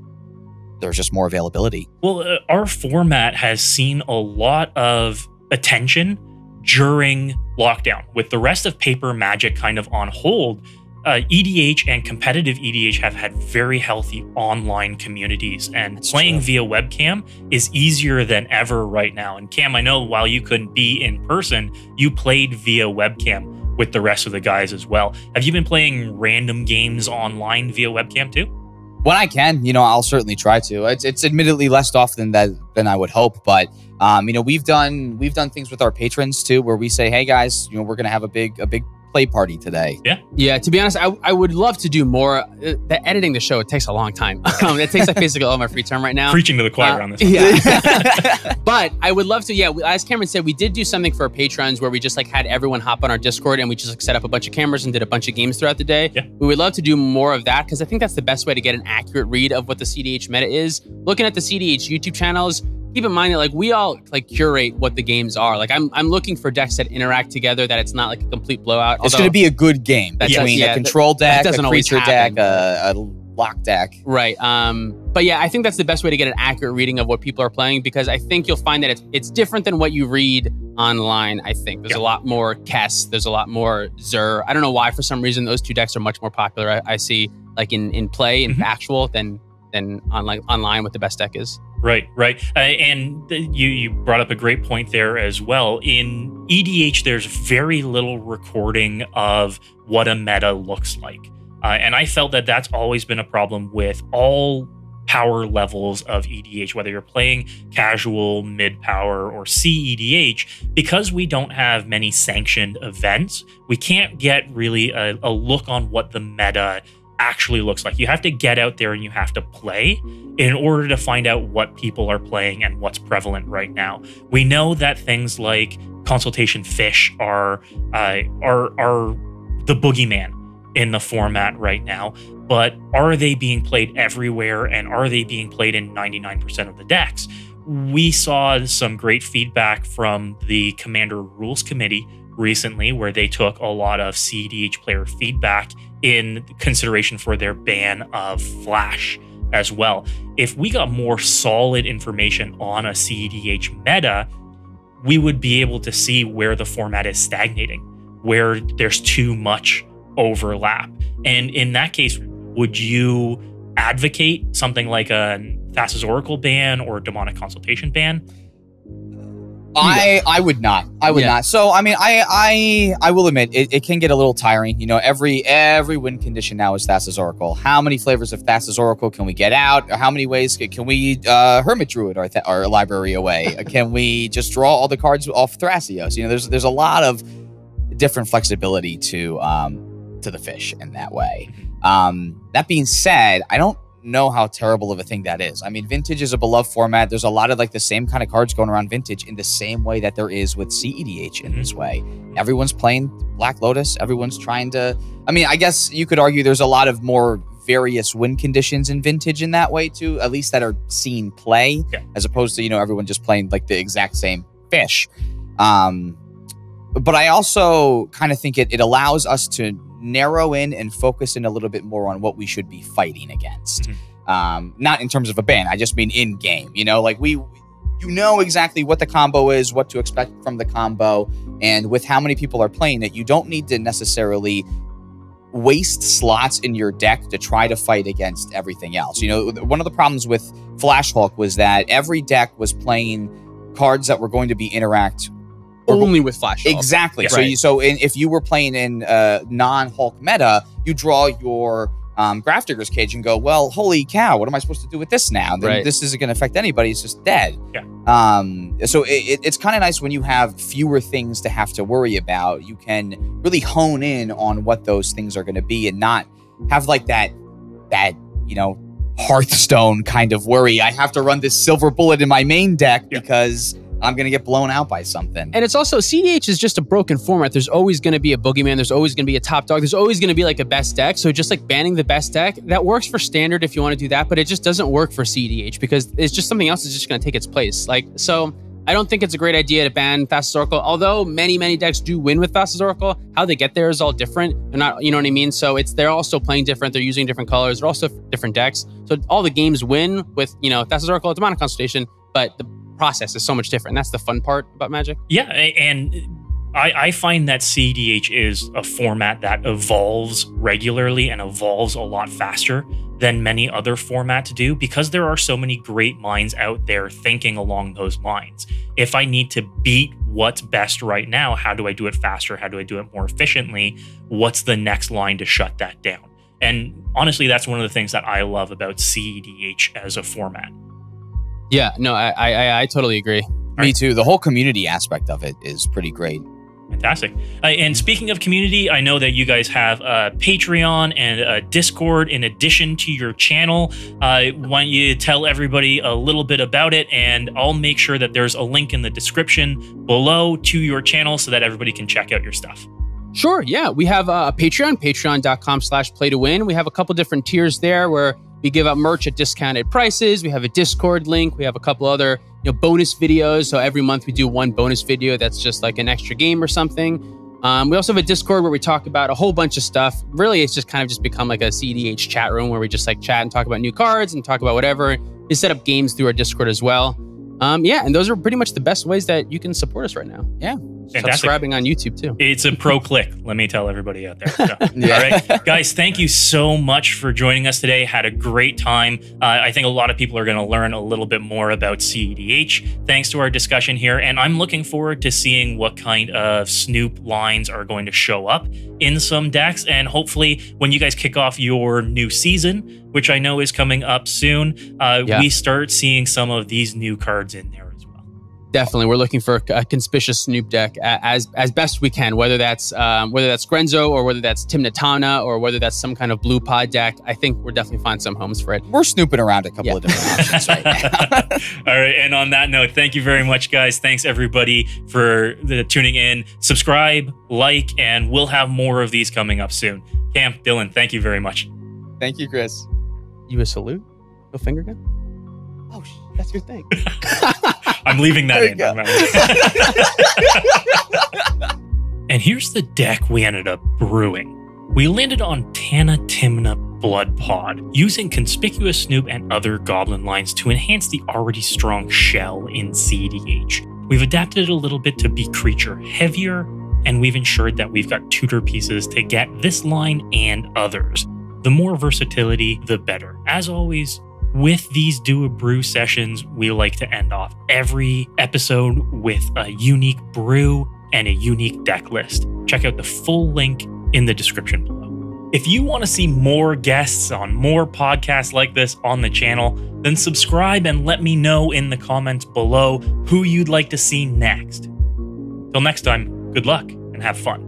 there's just more availability. Well, uh, our format has seen a lot of attention during lockdown. With the rest of Paper Magic kind of on hold, uh, EDH and competitive EDH have had very healthy online communities, and playing via webcam is easier than ever right now. And Cam, I know while you couldn't be in person, you played via webcam with the rest of the guys as well. Have you been playing random games online via webcam too? When I can, you know, I'll certainly try to. It's, it's admittedly less often that than I would hope, but um, you know, we've done we've done things with our patrons too, where we say, "Hey guys, you know, we're going to have a big a big play party today." Yeah, Yeah. to be honest, I, I would love to do more. Uh, The editing the show it takes a long time. Um, it takes like basically all my free time right now. Preaching to the choir Uh, on this. One. Yeah. but I would love to. Yeah, we- as Cameron said, we did do something for our patrons where we just like had everyone hop on our Discord and we just like set up a bunch of cameras and did a bunch of games throughout the day. Yeah. We would love to do more of that because I think that's the best way to get an accurate read of what the CDH meta is. Looking at the CDH YouTube channels, keep in mind that like we all like curate what the games are. Like I'm I'm looking for decks that interact together, that it's not like a complete blowout. It's going to be a good game That's- between yeah, a control deck, doesn't a creature deck, a, a lock deck. Right. Um, but yeah, I think that's the best way to get an accurate reading of what people are playing because I think you'll find that it's it's different than what you read online. I think there's Yeah. a lot more Kess, there's a lot more Zur. I don't know why for some reason those two decks are much more popular. I, I see like in in play in Mhm. actual than than online online what the best deck is. Right, right. Uh, and you you brought up a great point there as well. In EDH, there's very little recording of what a meta looks like, uh, and I felt that that's always been a problem with all power levels of EDH, whether you're playing casual, mid power, or CEDH, because we don't have many sanctioned events. We can't get really a, a look on what the meta actually looks like. You have to get out there and you have to play in order to find out what people are playing and what's prevalent right now. We know that things like consultation fish are uh, are are the boogeyman in the format right now, but are they being played everywhere and are they being played in 99% of the decks? We saw some great feedback from the Commander Rules Committee recently where they took a lot of CDH player feedback in consideration for their ban of Flash as well. If we got more solid information on a CEDH meta, we would be able to see where the format is stagnating, where there's too much overlap. And in that case, would you advocate something like a Thassa's Oracle ban or a Demonic Consultation ban? I I would not. I would Yeah. not. So I mean, I I I will admit it, it can get a little tiring. You know, every every win condition now is Thassa's Oracle. How many flavors of Thassa's Oracle can we get out? Or how many ways can, can we uh, Hermit Druid our, th- our library away? can we just draw all the cards off Thrasios? You know, there's there's a lot of different flexibility to um to the fish in that way. Um, that being said, I don't know how terrible of a thing that is. I mean, vintage is a beloved format. There's a lot of like the same kind of cards going around vintage in the same way that there is with CEDH in this way. Everyone's playing Black Lotus. Everyone's trying to. I mean, I guess you could argue there's a lot of more various win conditions in vintage in that way too, at least that are seen play, Yeah. as opposed to you know everyone just playing like the exact same fish. Um, but I also kind of think it, it allows us to narrow in and focus in a little bit more on what we should be fighting against. Mhm. Um, not in terms of a ban, I just mean in game. You know, like we, you know exactly what the combo is, what to expect from the combo, and with how many people are playing it, you don't need to necessarily waste slots in your deck to try to fight against everything else. You know, one of the problems with Flash Hulk was that every deck was playing cards that were going to be interact Only with Flash. Hulk. Exactly. So, Right. you, so in, if you were playing in uh, non-Hulk meta, you draw your um, Grafdigger's Cage and go, well, holy cow, what am I supposed to do with this now? Then Right. This isn't going to affect anybody. It's just dead. Yeah. Um, so it, it, it's kind of nice when you have fewer things to have to worry about. You can really hone in on what those things are going to be and not have like that, that, you know, Hearthstone kind of worry. I have to run this silver bullet in my main deck Yeah. because I'm going to get blown out by something. And it's also CDH is just a broken format. There's always going to be a boogeyman. There's always going to be a top dog. There's always going to be like a best deck. So just like banning the best deck, that works for standard if you want to do that, but it just doesn't work for CDH because it's just something else that's just going to take its place. Like so. I don't think it's a great idea to ban Thassa's Oracle, although many, many decks do win with Thassa's Oracle. How they get there is all different. They're not, you know what I mean? So it's they're also playing different. They're using different colors. They're also different decks. So all the games win with, you know, Thassa's Oracle, Demonic Consultation, but the process is so much different. That's the fun part about Magic. Yeah, and I, I find that CDH is a format that evolves regularly and evolves a lot faster than many other formats do because there are so many great minds out there thinking along those lines. If I need to beat what's best right now, how do I do it faster? How do I do it more efficiently? What's the next line to shut that down? And honestly, that's one of the things that I love about CEDH as a format. Yeah, no, I I, I, I totally agree. Me too. The whole community aspect of it is pretty great. Fantastic. Uh, and speaking of community, I know that you guys have a Patreon and a Discord in addition to your channel. Uh, want you to tell everybody a little bit about it? And I'll make sure that there's a link in the description below to your channel so that everybody can check out your stuff. Sure, yeah. We have uh, a Patreon, patreon.com slash play to win. We have a couple different tiers there where we give out merch at discounted prices. We have a Discord link. We have a couple other you know bonus videos. So every month we do one bonus video that's just like an extra game or something. Um, we also have a Discord where we talk about a whole bunch of stuff. Really, it's just kind of just become like a CDH chat room where we just like chat and talk about new cards and talk about whatever. We set up games through our Discord as well. Um, yeah, and those are pretty much the best ways that you can support us right now. Yeah. Fantastic. Subscribing on YouTube too. It's a pro click, let me tell everybody out there. So, Yeah. All right, guys, thank you so much for joining us today. Had a great time. Uh, I think a lot of people are going to learn a little bit more about CEDH thanks to our discussion here. And I'm looking forward to seeing what kind of Snoop lines are going to show up in some decks. And hopefully, when you guys kick off your new season, which I know is coming up soon, uh, Yeah. we start seeing some of these new cards in there as well. Definitely, we're looking for a conspicuous Snoop deck as as best we can. Whether that's um, whether that's Grenzo or whether that's Tymna Tana or whether that's some kind of blue pod deck, I think we're definitely find some homes for it. We're snooping around a couple Yeah. of different options right now. All right. And on that note, thank you very much, guys. Thanks everybody for the tuning in. Subscribe, like, and we'll have more of these coming up soon. Cam, Dylan, thank you very much. Thank you, Chris. You a salute? No finger gun? Oh, sh- that's your thing. I'm leaving that in. and here's the deck we ended up brewing. We landed on Tana Tymna Blood Pod, using conspicuous Snoop and other goblin lines to enhance the already strong shell in CDH. We've adapted it a little bit to be creature heavier, and we've ensured that we've got tutor pieces to get this line and others. The more versatility, the better. As always, with these do a brew sessions, we like to end off every episode with a unique brew and a unique deck list. Check out the full link in the description below. If you want to see more guests on more podcasts like this on the channel, then subscribe and let me know in the comments below who you'd like to see next. Till next time, good luck and have fun.